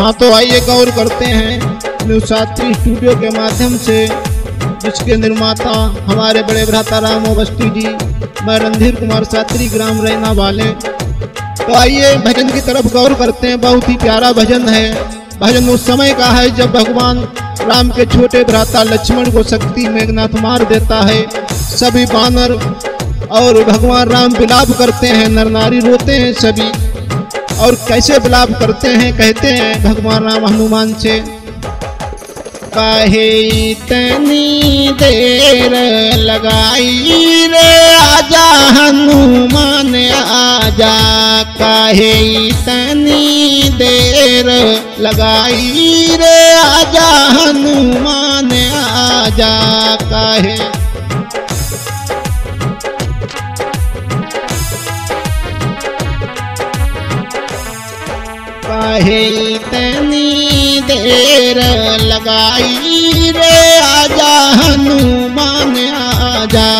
हाँ तो आइए गौर करते हैं न्यूज़ शास्त्री स्टूडियो के माध्यम से, जिसके निर्माता हमारे बड़े भ्राता राम अवस्थी जी, मैं रणधीर कुमार शास्त्री ग्राम रैना वाले। तो आइए भजन की तरफ़ गौर करते हैं, बहुत ही प्यारा भजन है। भजन उस समय का है जब भगवान राम के छोटे भ्राता लक्ष्मण को शक्ति मेघनाथ मार देता है। सभी बानर और भगवान राम विलाप करते हैं, नर नारी रोते हैं सभी। और कैसे विलाप करते हैं, कहते हैं भगवान राम हनुमान से। काहे इतनी देर लगाई रे आजा हनुमान, आजा। काहे तनी देर लगाई रे आजा हनुमान, आजा। काहे काहे इतनी देर लगाई रे आजा, हनुमान आजा,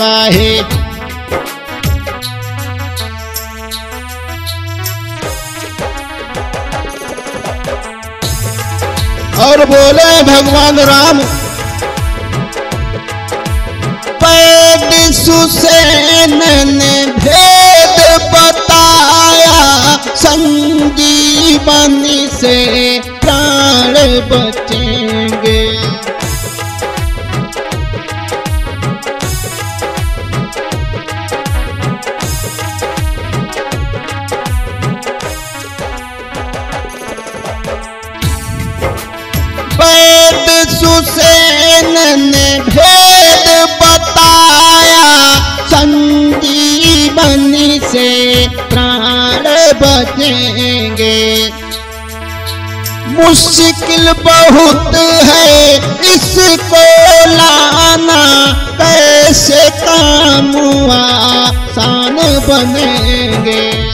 काहे? और बोले भगवान राम पैद सुसैन ने भेद बताया पैद सुसैन ने भेद बताया, संजीवनी से प्राण बचेंगे। मुश्किल बहुत है इसको लाना, कैसे काम आसान बनेंगे।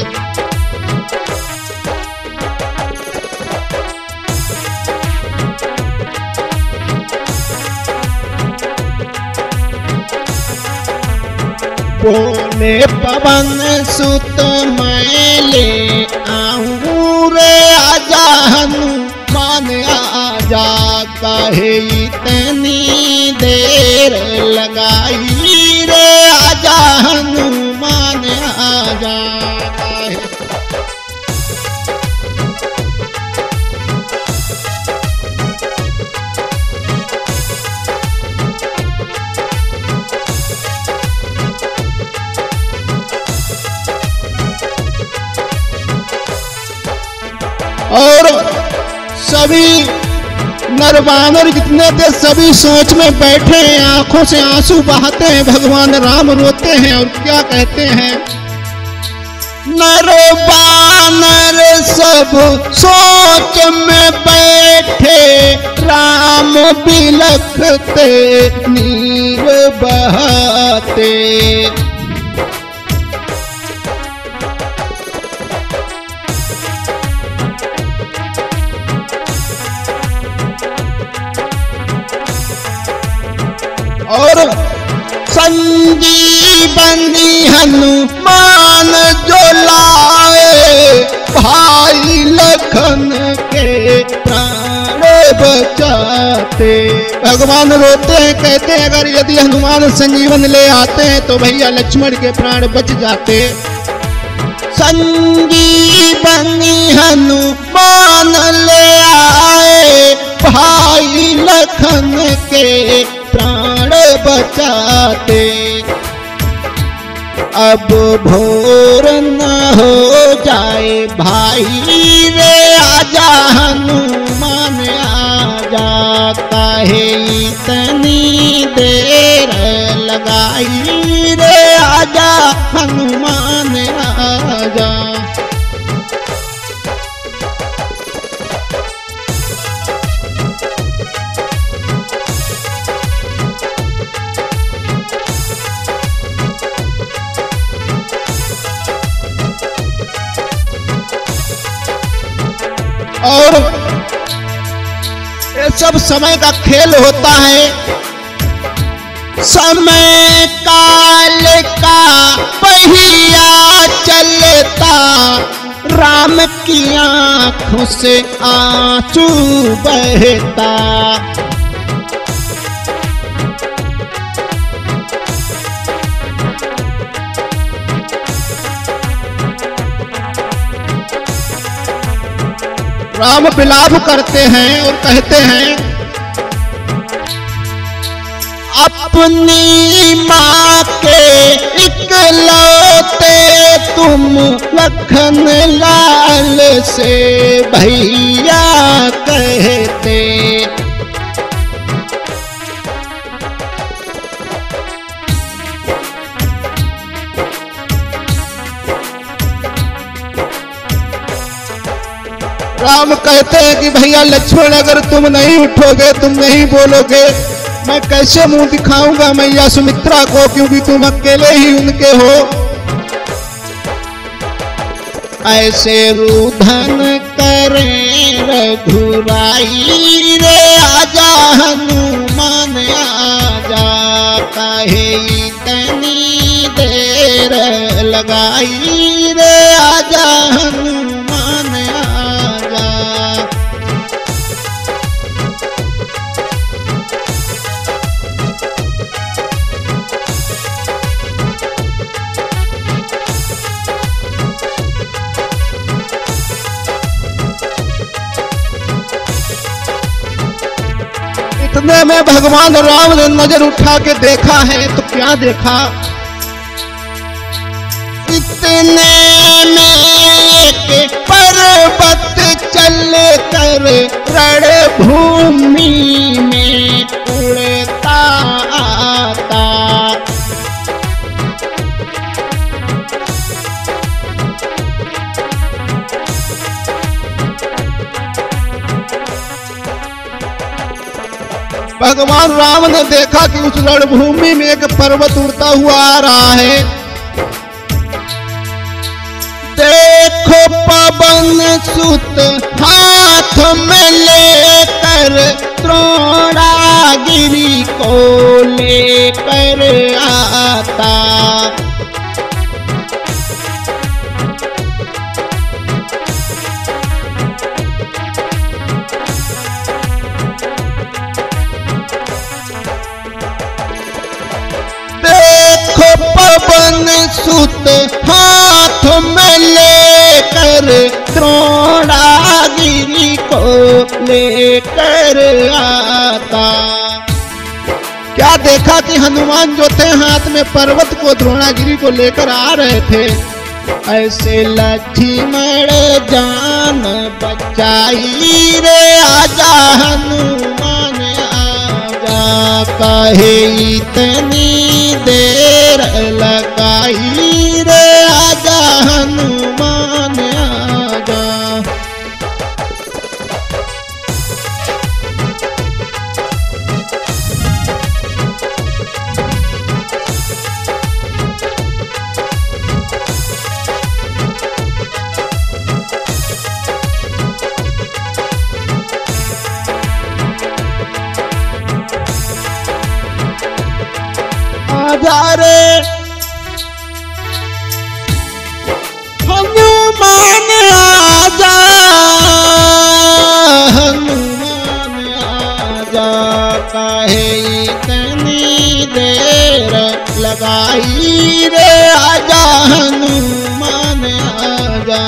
बोले, पवन सुत मैं ले आऊँ रे आजा, हनुमान आजा, कहे इतनी देर लगाई रे, आजा, हनुमान आजा। और सभी नर बानर जितने थे सभी सोच में बैठे हैं, आँखों से आँसू बहाते हैं, भगवान राम रोते हैं और क्या कहते हैं? नर बानर सब सोच में बैठे, राम बिलखते नीर बहाते। संजीवनी हनुमान जो लाए, भाई लखन के प्राण बचाते। भगवान रोते हैं, कहते हैं, अगर यदि हनुमान संजीवन ले आते हैं तो भैया लक्ष्मण के प्राण बच जाते संजीवनी हनुमान ले आए, भाई लखन के बचाते। अब भोर न हो जाए भाई रे, आजा हनुमान आ जाता है इतनी देर लगाई रे, आजा हनुमान। और ये सब समय का खेल होता है। समय काल का पहिया चलता, राम की आँखों से आँसू बहता। राम विलाप करते हैं और कहते हैं, अपनी माँ के इकलौते तुम लखन लाल से भैया कहते हैं कि भैया, लक्ष्मण, अगर तुम नहीं उठोगे, तुम नहीं बोलोगे, मैं कैसे मुँह दिखाऊँगा मैया सुमित्रा को, क्योंकि तुम अकेले ही उनके हो? ऐसे रुधन करे रघुराई रे, आजा हनुमान, आजा कहे इतनी देर लगाई रे, आजा हनुमान। इतने में भगवान राम ने नज़र उठा के देखा है तो क्या देखा? इतने में पर्वत चल कर रण भूमि में भगवान राम ने देखा कि उस रणभूमि में एक पर्वत उड़ता हुआ आ रहा है। देखो पवन सुत पवन सुत हाथ में लेकर द्रोणागिरी को लेकर आता। क्या देखा कि हनुमान जो थे हाथ में पर्वत को द्रोणागिरी को लेकर आ रहे थे? ऐसे लक्ष्मण जान बचाई रे आजा हनुमान आजा, कहे देर लगाई रे आजा हनुमान आजा। आजा रे भाई रे आजा हनुमान आजा